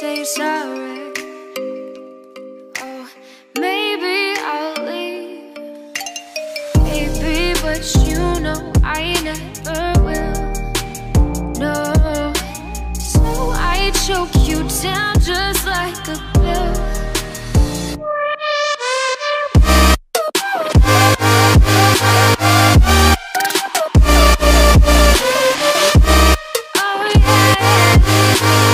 say sorry. Oh, maybe I'll leave. Maybe, but you know I never will. No. So I choke you down just like a pill. Oh yeah.